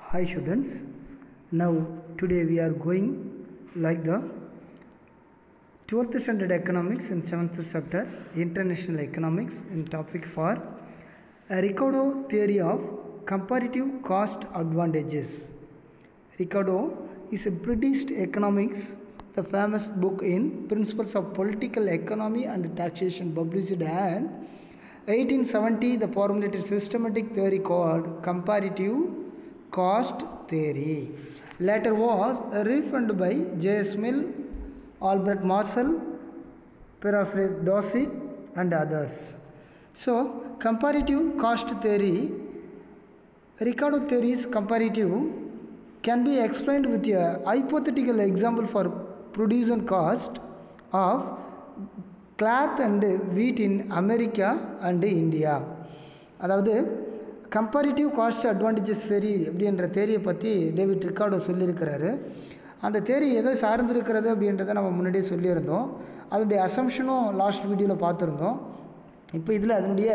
Hi students. Now today we are going like the 12th standard economics in 7th chapter international economics in topic for Ricardo theory of comparative cost advantages. Ricardo is a British economics, the famous book in Principles of Political Economy and Taxation published in 1870 the formulated systematic theory called comparative cost theory. Later was refined by J.S. Mill, Albert Marshall, Perasre Dossi and others. So comparative cost theory, Ricardo theory is comparative can be explained with a hypothetical example for production cost of cloth and wheat in America and India. அதாவது comparative cost advantages theory அப்படின்ற தேரியை பற்றி David Ricardo சொல்லியிருக்கிறாரு. அந்த தேரி எதை சார்ந்திருக்கிறது அப்படின்றத நம்ம முன்னாடியே சொல்லியிருந்தோம். அதனுடைய அசம்ஷனும் லாஸ்ட் வீடியோவில் பார்த்துருந்தோம். இப்போ இதில் அதனுடைய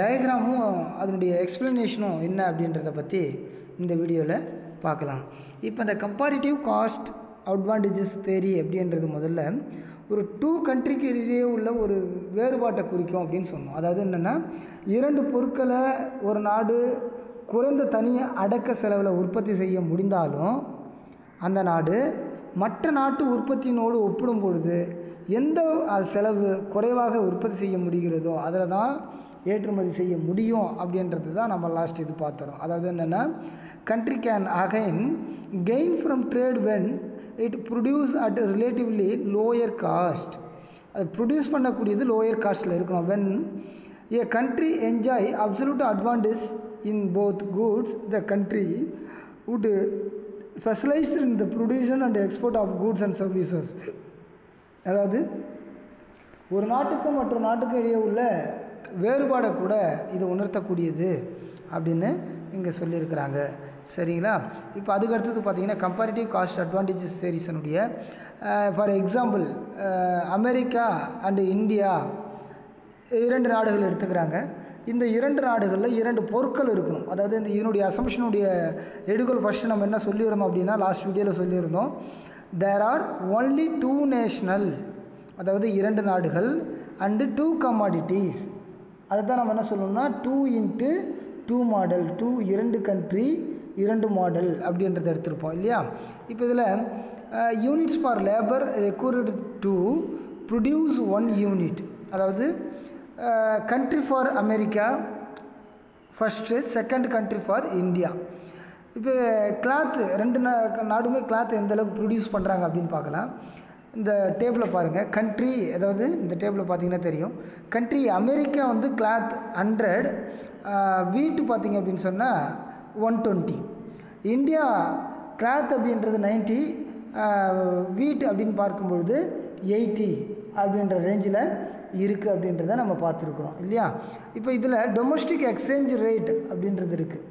டயக்ராமும் அதனுடைய எக்ஸ்ப்ளனேஷனும் என்ன அப்படின்றத பற்றி இந்த வீடியோவில் பார்க்கலாம். இப்போ இந்த கம்பேரிட்டிவ் காஸ்ட் அட்வான்டேஜஸ் தேரி அப்படின்றது முதல்ல ஒரு டூ கண்ட்ரிக்கு இடையே உள்ள ஒரு வேறுபாட்டை குறிக்கும் அப்படின்னு சொன்னோம். அதாவது என்னென்னா இரண்டு பொருட்களை ஒரு நாடு குறைந்த தனிய அடக்க செலவில் உற்பத்தி செய்ய முடிந்தாலும் அந்த நாடு மற்ற நாட்டு உற்பத்தியினோடு ஒப்பிடும் பொழுது எந்த செலவு குறைவாக உற்பத்தி செய்ய முடிகிறதோ அதில் தான் ஏற்றுமதி செய்ய முடியும் அப்படின்றது தான் நம்ம லாஸ்ட் இது பார்த்துறோம். அதாவது என்னென்னா country can again gain from trade when it produce at relatively lower cost அது ப்ரொடியூஸ் பண்ணக்கூடியது லோயர் காஸ்ட்டில் இருக்கணும். When a country enjoy absolute advantage in both goods the country would specialised in the production and export of goods and services அதாவது ஒரு நாட்டுக்கும் மற்ற நாட்டுக்கும் இடையே உள்ள வேறுபாடை கூட இது உணர்த்தக்கூடியது அப்படின்னு இங்கே சொல்லியிருக்கிறாங்க. சரிங்களா? இப்போ அதுக்கு அடுத்தது பார்த்தீங்கன்னா comparative cost advantages தேரிசனுடைய for example America and India இரண்டு நாடுகள் எடுத்துக்கிறாங்க. இந்த இரண்டு நாடுகளில் இரண்டு பொருட்கள் இருக்கணும். அதாவது இந்த இதனுடைய அசம்ஷனுடைய எடுகோல் ஃபஸ்ட்டு நம்ம என்ன சொல்லியிருந்தோம் அப்படின்னா லாஸ்ட் வீடியோவில் சொல்லியிருந்தோம். There are only two national அதாவது இரண்டு நாடுகள் அண்டு டூ கமாடிட்டிஸ் அதை தான் நம்ம என்ன சொல்லணும்னா two into two model two இரண்டு கண்ட்ரி இரண்டு மாடல் அப்படின்றத எடுத்திருப்போம் இல்லையா? இப்போ இதில் units for labour required to produce one unit அதாவது country for America first second country for India இப்போ கிளாத்து ரெண்டு நா நாடுமே கிளாத் எந்த அளவுக்கு ப்ரொடியூஸ் பண்ணுறாங்க அப்படின்னு பார்க்கலாம். இந்த டேபிளில் பாருங்கள் கண்ட்ரி அதாவது இந்த டேபிளில் பார்த்தீங்கன்னா தெரியும். கண்ட்ரி அமெரிக்கா வந்து கிளாத் ஹண்ட்ரட் வீட்டு பார்த்திங்க அப்படின்னு சொன்னால் ஒன் டுவெண்ட்டி இந்தியா கிளாத் அப்படின்றது நைன்ட்டி வீட் அப்படின்னு பார்க்கும்பொழுது எயிட்டி அப்படின்ற ரேஞ்சில் இருக்குது அப்படின்றத நம்ம பார்த்துருக்குறோம் இல்லையா? இப்போ இதில் டொமஸ்டிக் எக்ஸ்சேஞ்ச் ரேட் அப்படின்றது இருக்குது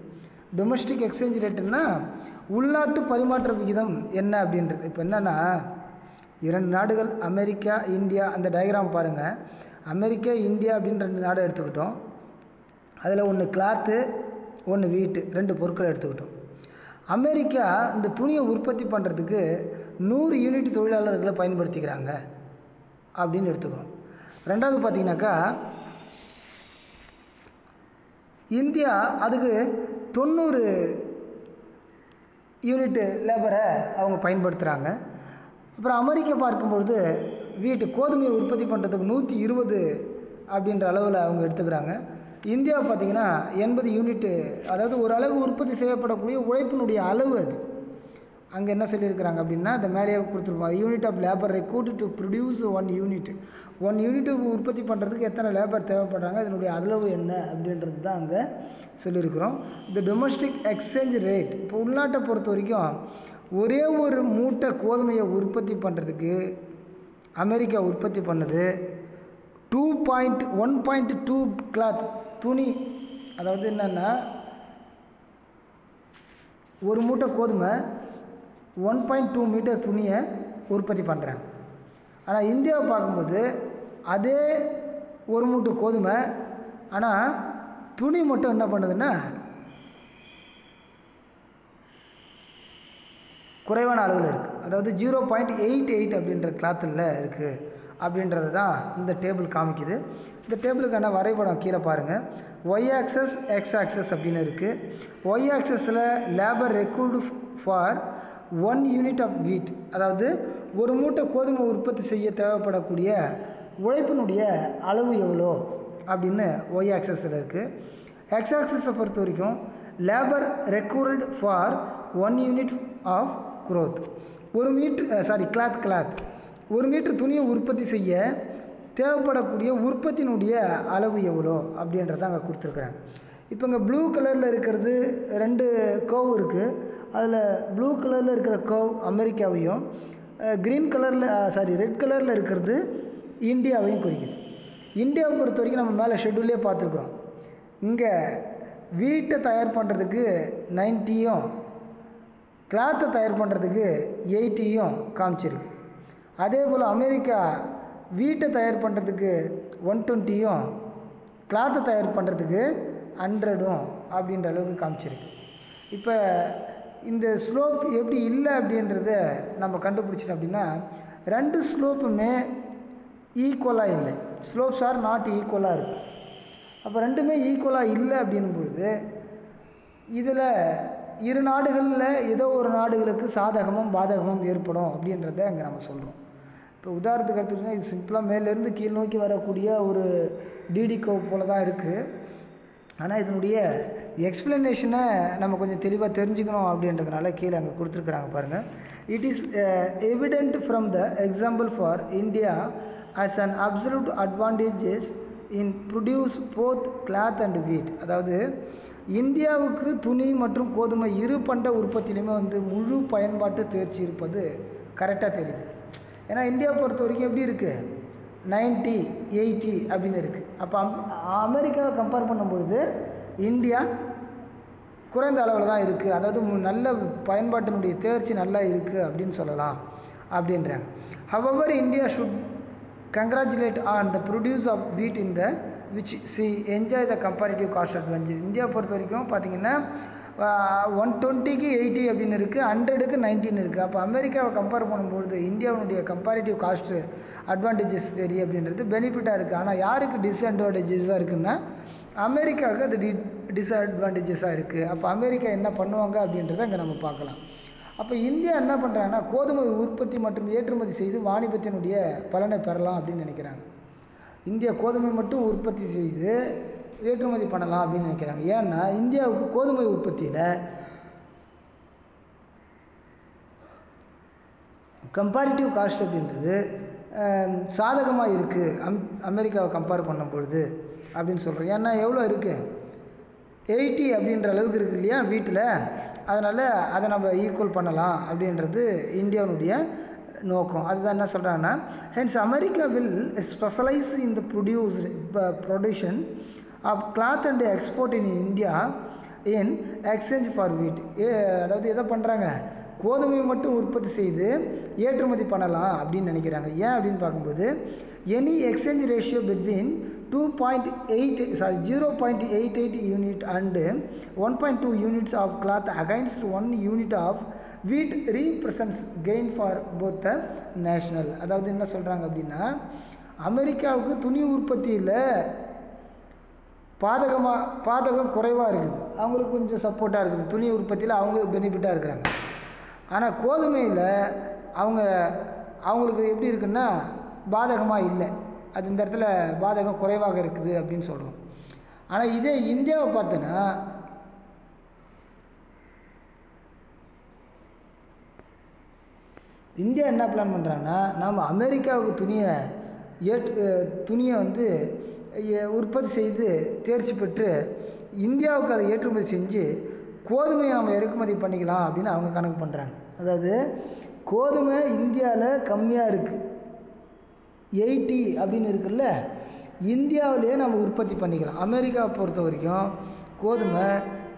டொமஸ்டிக் எக்ஸ்சேஞ்ச் ரேட்டுன்னா உள்நாட்டு பரிமாற்ற விகிதம் என்ன அப்படின்றது. இப்போ என்னென்னா இரண்டு நாடுகள் அமெரிக்கா இந்தியா அந்த டயக்ராம் பாருங்கள் அமெரிக்கா இந்தியா அப்படின்ற ரெண்டு நாடை எடுத்துக்கிட்டோம். அதில் ஒன்று கிளாத்து ஒன்று வீட்டு ரெண்டு பொருட்களை எடுத்துக்கிட்டோம். அமெரிக்கா இந்த துணியை உற்பத்தி பண்ணுறதுக்கு நூறு யூனிட் தொழிலாளர்களை பயன்படுத்திக்கிறாங்க அப்படின்னு எடுத்துக்கிறோம். ரெண்டாவது பார்த்தீங்கன்னாக்கா இந்தியா அதுக்கு தொண்ணூறு யூனிட்டு லேபரை அவங்க பயன்படுத்துகிறாங்க அப்புறம் அமெரிக்கா பார்க்கும்பொழுது வீட்டு கோதுமையை உற்பத்தி பண்ணுறதுக்கு நூற்றி இருபது அப்படின்ற அளவில் அவங்க எடுத்துக்கிறாங்க. இந்தியா பார்த்திங்கன்னா எண்பது யூனிட்டு அதாவது ஒரு அளவு உற்பத்தி செய்யப்படக்கூடிய உழைப்பினுடைய அளவு அது. அங்கே என்ன சொல்லியிருக்கிறாங்க அப்படின்னா இந்த மேலேயே கொடுத்துருப்போம். Unit of labour required to produce one unit one unit உற்பத்தி பண்ணுறதுக்கு எத்தனை லேபர் தேவைப்படுறாங்க அதனுடைய அளவு என்ன அப்படின்றது தான் அங்கே சொல்லியிருக்கிறோம். இந்த டொமஸ்டிக் எக்ஸ்சேஞ்ச் ரேட் இப்போ உள்நாட்டை பொறுத்த வரைக்கும் ஒரே ஒரு மூட்டை கோதுமையை உற்பத்தி பண்ணுறதுக்கு அமெரிக்கா உற்பத்தி பண்ணது two point one point two cloth துணி அதாவது என்னென்னா ஒரு மூட்டை கோதுமை ஒன் பாயிண்ட் டூ மீட்டர் துணியை உற்பத்தி பண்ணுறாங்க ஆனால் இந்தியாவை பார்க்கும்போது அதே ஒரு மூட்டை கோதுமை ஆனால் துணி மட்டும் என்ன பண்ணுதுன்னா குறைவான அளவில் இருக்குது அதாவது ஜீரோ பாயிண்ட் எயிட் எயிட் அப்படின்ற கிளாத்தில் இருக்குது அப்படின்றது தான் இந்த டேபிள் காமிக்குது. இந்த டேபிளுக்கான வரைபடம் கீழே பாருங்கள் ஒய் ஆக்சஸ் எக்ஸ் ஆக்சஸ் அப்படின்னு இருக்குது Y ஆக்சஸில் labour required for one unit of wheat அதாவது ஒரு மூட்டை கோதுமை உற்பத்தி செய்ய தேவைப்படக்கூடிய உழைப்பினுடைய அளவு எவ்வளோ அப்படின்னு ஒய் ஆக்சஸில் இருக்குது எக்ஸ் ஆக்சஸை பொறுத்த வரைக்கும் labour required for one unit of growth ஒரு மீட்ரு சாரி கிளாத் கிளாத் ஒரு மீட்ரு துணியை உற்பத்தி செய்ய தேவைப்படக்கூடிய உற்பத்தியினுடைய அளவு எவ்வளோ அப்படின்றத அங்கே கொடுத்துருக்குறாங்க. இப்போ இங்கே ப்ளூ கலரில் இருக்கிறது ரெண்டு கர்வ் இருக்குது அதில் ப்ளூ கலரில் இருக்கிற கர்வ் அமெரிக்காவையும் க்ரீன் கலரில் சாரி ரெட் கலரில் இருக்கிறது இந்தியாவையும் குறிக்குது. இந்தியாவை பொறுத்த வரைக்கும் நம்ம மேலே ஷெட்யூல்லே பார்த்துருக்குறோம். இங்கே வீட்டை தயார் பண்ணுறதுக்கு நைன்ட்டியும் கிளாத்தை தயார் பண்ணுறதுக்கு எயிட்டியும் காமிச்சிருக்கு. அதே போல் அமெரிக்கா வீட்டை தயார் பண்ணுறதுக்கு ஒன் டுவெண்ட்டியும் கிளாத்தை தயார் பண்ணுறதுக்கு ஹண்ட்ரடும் அப்படின்ற அளவுக்கு காமிச்சிருக்கு. இப்போ இந்த ஸ்லோப் எப்படி இல்லை அப்படின்றத நம்ம கண்டுபிடிச்சிட்டோம் அப்படின்னா ரெண்டு ஸ்லோப்புமே ஈக்குவலாக இல்லை. ஸ்லோப்ஸ் ஆர் நாட் ஈக்குவலாக இருக்குது அப்போ ரெண்டுமே ஈக்குவலாக இல்லை அப்படின் பொழுது இதில் இரு நாடுகளில் ஏதோ ஒரு நாடுகளுக்கு சாதகமும் பாதகமும் ஏற்படும் அப்படின்றத அங்கே நம்ம சொல்கிறோம். இப்போ உதாரணத்துக்கு எடுத்துக்கிட்டிங்கன்னா இது சிம்பிளாக மேலேருந்து கீழ் நோக்கி வரக்கூடிய ஒரு டிடி போல தான் இருக்குது ஆனால் இதனுடைய எக்ஸ்பிளனேஷனை நம்ம கொஞ்சம் தெளிவாக தெரிஞ்சுக்கணும் அப்படின்றதுனால கீழே அங்கே கொடுத்துருக்குறாங்க பாருங்கள் it is evident from the example for India as an absolute advantages in produce both cloth and wheat அதாவது இந்தியாவுக்கு துணி மற்றும் கோதுமை இரு பண்ட உற்பத்தியிலுமே வந்து முழு பயன்பாட்டு தேர்ச்சி இருப்பது கரெக்டாக தெரியுது. ஏன்னா இந்தியா பொறுத்த வரைக்கும் எப்படி இருக்குது நைன்ட்டி எயிட்டி அப்படின்னு இருக்குது அப்போ அம் அமெரிக்காவை கம்பேர் பண்ணும்பொழுது இந்தியா குறைந்த அளவில் தான் இருக்குது அதாவது நல்ல பயன்பாட்டினுடைய தேர்ச்சி நல்லா இருக்குது அப்படின்னு சொல்லலாம் அப்படின்றாங்க. However India should congratulate on the produce of wheat in the which she enjoy the comparative cost advantage India பொறுத்த வரைக்கும் பார்த்தீங்கன்னா ஒன் டுவெண்ட்டிக்கு எயிட்டி அப்படின்னு இருக்குது ஹண்ட்ரடுக்கு நைன்டீன் இருக்குது அப்போ அமெரிக்காவை கம்பேர் பண்ணும்பொழுது இந்தியாவுடைய கம்பேரிட்டிவ் காஸ்ட்டு அட்வான்டேஜஸ் தெரியும் அப்படின்றது பெனிஃபிட்டாக இருக்குது ஆனால் யாருக்கு டிஸ்அட்வான்டேஜஸாக இருக்குன்னா அமெரிக்காவுக்கு அது டி டிஸ்அட்வான்டேஜஸாக இருக்குது அப்போ அமெரிக்கா என்ன பண்ணுவாங்க அப்படின்றத அங்கே நம்ம பார்க்கலாம். அப்போ இந்தியா என்ன பண்ணுறாங்கன்னா கோதுமை உற்பத்தி மற்றும் ஏற்றுமதி செய்து வாணிபத்தினுடைய பலனை பெறலாம் அப்படின்னு நினைக்கிறாங்க. இந்தியா கோதுமை மட்டும் உற்பத்தி செய்து ஏற்றுமதி பண்ணலாம் அப்படின்னு நினைக்கிறாங்க. ஏன்னா இந்தியாவுக்கு கோதுமை உற்பத்தியில் கம்பேரிட்டிவ் காஸ்ட் அப்படின்றது சாதகமாக இருக்குது அம் அமெரிக்காவை கம்பேர் பண்ணும் பொழுது அப்படின்னு சொல்கிறோம் ஏன்னா எவ்வளோ இருக்குது எயிட்டி அப்படின்ற அளவுக்கு இருக்கு இல்லையா வீட்டில். அதனால் அதை நம்ம ஈக்குவல் பண்ணலாம் அப்படின்றது இந்தியாவுடைய நோக்கம். அதுதான் என்ன சொல்கிறாங்கன்னா hence America will specialise in the produced production of cloth and export in India in exchange for wheat a அதாவது எதை பண்ணுறாங்க கோதுமை மட்டும் உற்பத்தி செய்து ஏற்றுமதி பண்ணலாம் அப்படின்னு நினைக்கிறாங்க. ஏன் அப்படின்னு பார்க்கும்போது any exchange ratio between two point eight sorry zero point eight eight unit and one point two units of cloth against one unit of wheat represents gain for both the national அதாவது என்ன சொல்கிறாங்க அப்படின்னா அமெரிக்காவுக்கு துணி உற்பத்தியில் பாதகமாக பாதகம் குறைவாக இருக்குது. அவங்களுக்கு கொஞ்சம் சப்போர்ட்டாக இருக்குது. துணி உற்பத்தியில் அவங்க பெனிஃபிட்டாக இருக்கிறாங்க. ஆனால் கோதுமையில் அவங்க அவங்களுக்கு எப்படி இருக்குன்னா பாதகமாக இல்லை. அது இந்த இடத்துல பாதகம் குறைவாக இருக்குது அப்படின்னு சொல்கிறோம் ஆனால் இதே இந்தியாவை பார்த்தோன்னா இந்தியா என்ன பிளான் பண்ணுறாங்கன்னா நாம் அமெரிக்காவுக்கு துணியை ஏற்று துணியை வந்து உற்பத்தி செய்து தேர்ச்சி பெற்று இந்தியாவுக்கு அதை ஏற்றுமதி செஞ்சு கோதுமையை நம்ம இறக்குமதி பண்ணிக்கலாம் அப்படின்னு அவங்க கணக்கு பண்ணுறாங்க அதாவது கோதுமை இந்தியாவில் கம்மியாக இருக்குது எயிட்டி அப்படின்னு இருக்குல்ல இந்தியாவிலேயே நம்ம உற்பத்தி பண்ணிக்கலாம். அமெரிக்காவை பொறுத்த வரைக்கும் கோதுமை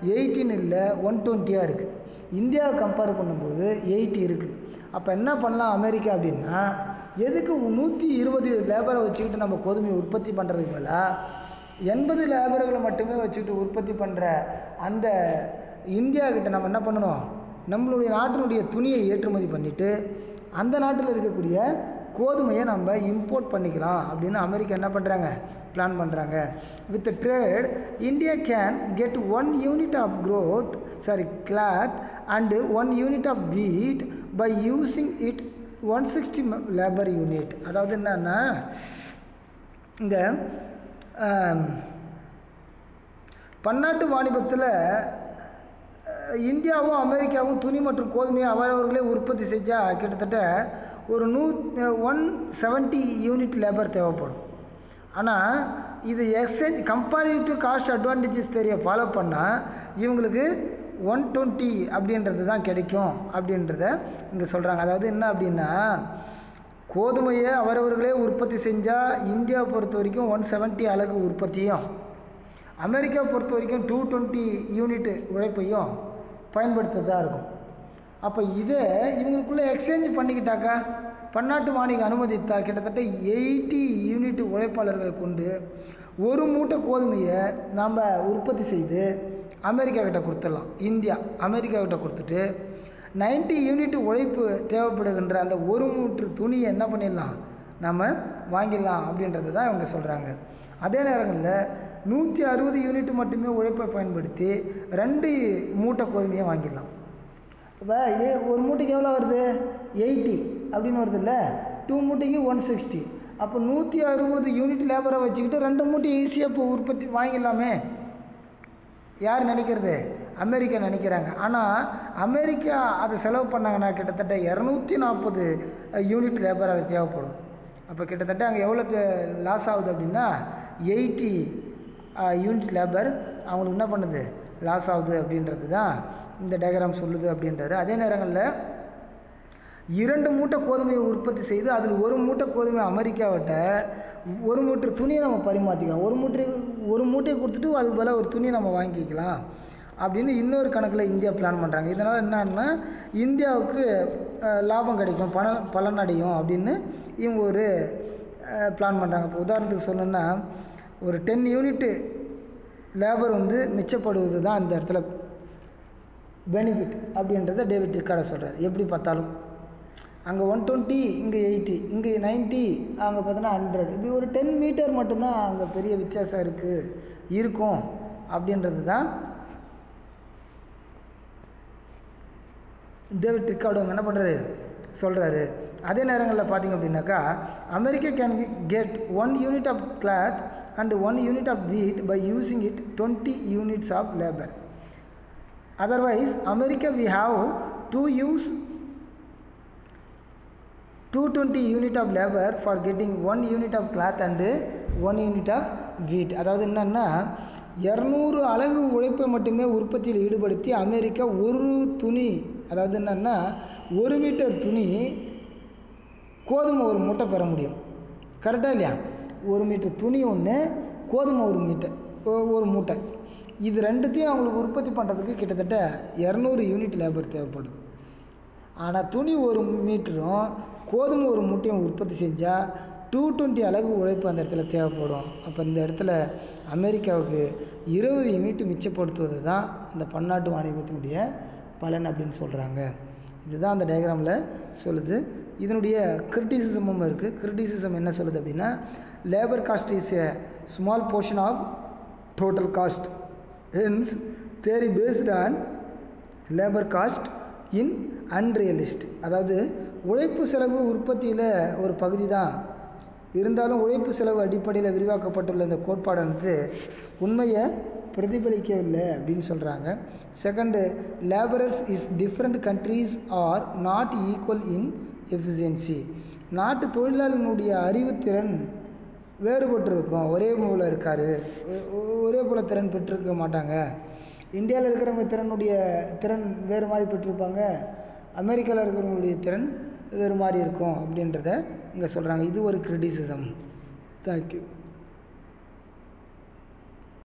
எயிட்டின்னு இல்லை ஒன் டுவெண்ட்டியாக இருக்குது இந்தியாவை கம்பேர் பண்ணும்போது எயிட்டி இருக்குது அப்போ என்ன பண்ணலாம் அமெரிக்கா அப்படின்னா எதுக்கு நூற்றி இருபது லேபரை வச்சுக்கிட்டு நம்ம கோதுமையை உற்பத்தி பண்ணுறதுக்கு மேலே எண்பது லேபர்களை மட்டுமே வச்சுக்கிட்டு உற்பத்தி பண்ணுற அந்த இந்தியாக்கிட்ட நம்ம என்ன பண்ணணும்? நம்மளுடைய நாட்டினுடைய துணியை ஏற்றுமதி பண்ணிவிட்டு அந்த நாட்டில் இருக்கக்கூடிய கோதுமையை நம்ம இம்போர்ட் பண்ணிக்கலாம் அப்படின்னு அமெரிக்கா என்ன பண்ணுறாங்க பிளான் பண்ணுறாங்க with trade India can get one unit of growth sorry cloth and one unit of wheat by using it one sixty labour unit அதாவது என்னன்னா இந்த பன்னாட்டு வாணிபத்தில் இந்தியாவும் அமெரிக்காவும் துணி மற்றும் கோதுமையை அவரவர்களே உற்பத்தி செஞ்சால் கிட்டத்தட்ட ஒரு நூ ஒன் செவன்ட்டி யூனிட் லேபர் தேவைப்படும். ஆனால் இது எக்ஸ்சேஞ்ச் கம்பேரிட்டிவ் காஸ்ட் அட்வான்டேஜஸ் தெரிய ஃபாலோ பண்ணால் இவங்களுக்கு ஒன் டுவெண்ட்டி அப்படின்றது தான் கிடைக்கும் அப்படின்றத இங்கே சொல்கிறாங்க அதாவது என்ன அப்படின்னா கோதுமையை அவரவர்களே உற்பத்தி செஞ்சால் இந்தியாவை பொறுத்த வரைக்கும் ஒன் செவன்ட்டி அழகு உற்பத்தியும் அமெரிக்கா பொறுத்த வரைக்கும் டூ டுவெண்ட்டி யூனிட் உழைப்பையும் பயன்படுத்துகிறதா இருக்கும். அப்போ இதை இவங்களுக்குள்ளே எக்ஸ்சேஞ்ச் பண்ணிக்கிட்டாக்கா பன்னாட்டு வாணிக அனுமதித்தா கிட்டத்தட்ட எயிட்டி யூனிட் உழைப்பாளர்களை கொண்டு ஒரு மூட்டை கோதுமையை நாம் உற்பத்தி செய்து அமெரிக்கா கிட்ட கொடுத்துடலாம். இந்தியா அமெரிக்கா கிட்ட கொடுத்துட்டு 90 யூனிட் உழைப்பு தேவைப்படுகின்ற அந்த ஒரு மூன்று துணியை என்ன பண்ணிடலாம்? நம்ம வாங்கிடலாம் அப்படின்றது தான் இவங்க சொல்கிறாங்க அதே நேரங்களில் நூற்றி அறுபது யூனிட் மட்டுமே உழைப்பை பயன்படுத்தி ரெண்டு மூட்டை கோதுமையை வாங்கிடலாம். இப்போ ஏ ஒரு மூட்டைக்கு எவ்வளோ வருது? எயிட்டி அப்படின்னு வருது இல்லை டூ மூட்டைக்கு ஒன் சிக்ஸ்டி அப்போ நூற்றி அறுபது யூனிட் லேபரை வச்சுக்கிட்டு ரெண்டு மூட்டை ஈஸியாக இப்போ உற்பத்தி வாங்கிடலாமே. யார் நினைக்கிறது? அமெரிக்கா நினைக்கிறாங்க. ஆனால் அமெரிக்கா அதை செலவு பண்ணாங்கன்னா கிட்டத்தட்ட இரநூத்தி நாற்பது யூனிட் லேபர் அது தேவைப்படும். அப்போ கிட்டத்தட்ட அங்கே எவ்வளோ லாஸ் ஆகுது அப்படின்னா எயிட்டி யூனிட் லேபர் அவங்களுக்கு என்ன பண்ணுது? லாஸ் ஆகுது அப்படின்றது தான் இந்த டயக்ராம் சொல்லுது அப்படின்றாரு. அதே நேரங்களில் இரண்டு மூட்டை கோதுமையை உற்பத்தி செய்து அதில் ஒரு மூட்டை கோதுமை அமெரிக்காவிட்ட ஒரு மூட்டை துணியை நம்ம பரிமாற்றிக்கலாம் ஒரு மூட்டை ஒரு மூட்டையை கொடுத்துட்டு அதுக்கு பதிலாக ஒரு துணியை நம்ம வாங்கிக்கலாம் அப்படின்னு இன்னொரு கணக்கில் இந்தியா பிளான் பண்ணுறாங்க இதனால் என்னன்னா இந்தியாவுக்கு லாபம் கிடைக்கும் பண பலன் அடையும் அப்படின்னு இவங்க ஒரு பிளான் பண்ணுறாங்க இப்போ உதாரணத்துக்கு சொல்லணுன்னா ஒரு டென் யூனிட்டு லேபர் வந்து மிச்சப்படுவது தான் அந்த இடத்துல பெனிஃபிட் அப்படின்றத டேவிட் ரிக்கார்டை சொல்கிறார் எப்படி பார்த்தாலும். அங்கே ஒன் டுவெண்ட்டி இங்கே எயிட்டி இங்கே நைன்ட்டி அங்கே பார்த்தோன்னா ஹண்ட்ரட் இப்படி ஒரு டென் மீட்டர் மட்டும்தான் அங்கே பெரிய வித்தியாசம் இருக்குது இருக்கும் அப்படின்றது தான் டேவிட் ரிக்கார்டு அங்கே என்ன பண்ணுறாரு சொல்கிறாரு அதே நேரங்களில் பார்த்தீங்க அப்படின்னாக்கா America can get one unit of cloth and one unit of wheat by using it twenty units of labour otherwise America we have to use 220 unit of labor for getting one unit of cloth and one unit of wheat. அதாவது என்னன்னா இரநூறு அலகு உழைப்பை மட்டுமே உற்பத்தியில் ஈடுபடுத்தி America ஒரு துணி அதாவது என்னன்னா ஒரு மீட்டர் துணி கோதுமை ஒரு மூட்டை பெற முடியும். கரெக்டாக இல்லையா? ஒரு மீட்டர் துணி ஒன்று கோதுமை ஒரு மீட்டர் ஒரு மூட்டை. இது ரெண்டுத்தையும் அவங்களுக்கு உற்பத்தி பண்ணுறதுக்கு கிட்டத்தட்ட இரநூறு யூனிட் லேபர் தேவைப்படுது. ஆனால் துணி ஒரு மீட்டரும் கோதுமை ஒரு மூட்டையும் உற்பத்தி செஞ்சால் டூ டுவெண்ட்டி அளவு உழைப்பு அந்த இடத்துல தேவைப்படும். அப்போ இந்த இடத்துல அமெரிக்காவுக்கு இருபது யூனிட் மிச்சப்படுத்துவது தான் இந்த பன்னாட்டு வாணிபத்தினுடைய பலன் அப்படின்னு சொல்கிறாங்க இதுதான் அந்த டயக்ராமில் சொல்லுது. இதனுடைய கிரிட்டிசிசமும் இருக்குது கிரிட்டிசிசம் என்ன சொல்லுது அப்படின்னா labour cost is a small portion of total cost hence theory based on labour cost in unrealistic அதாவது உழைப்பு செலவு உற்பத்தியில் ஒரு பகுதி தான் இருந்தாலும் உழைப்பு செலவு அடிப்படையில் விரிவாக்கப்பட்டுள்ள இந்த கோட்பாடானது உண்மையை பிரதிபலிக்கவில்லை அப்படின்னு சொல்கிறாங்க second labourers is different countries are not equal in efficiency நாட்டு தொழிலாளர்களுடைய அறிவுத்திறன் வேறுபட்டிருக்கும். ஒரே போல் இருக்கார். ஒரே போல் திறன் பெற்றிருக்க மாட்டாங்க. இந்தியாவில் இருக்கிறவங்க திறனுடைய திறன் வேறு மாதிரி பெற்றிருப்பாங்க. அமெரிக்காவில் இருக்கிறவங்களுடைய திறன் வேறு மாதிரி இருக்கும் அப்படின்றத இங்கே சொல்கிறாங்க. இது ஒரு கிரிட்டிசிசம் தேங்க்யூ